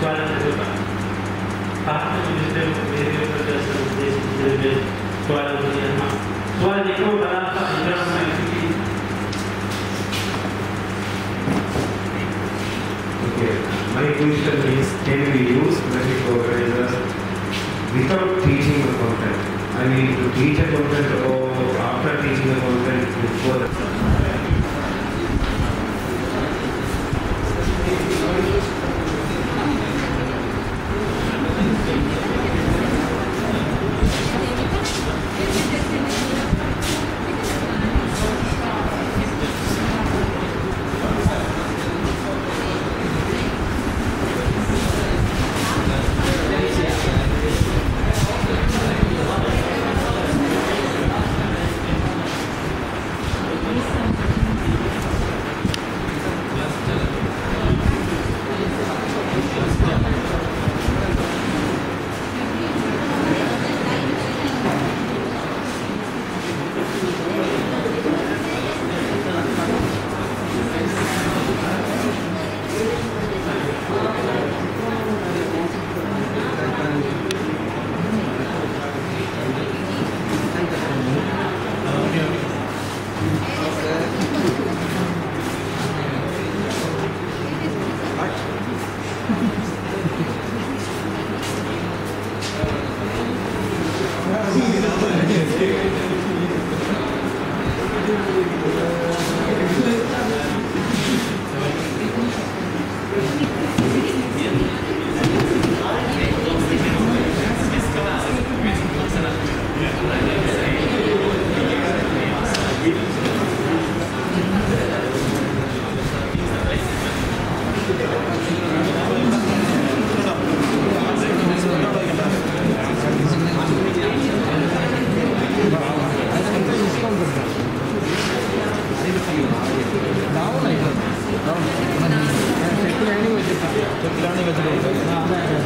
My question is, can we use magic organizers without teaching the content? I mean, to teach a content or after teaching the content before the 就边上那个这个也可以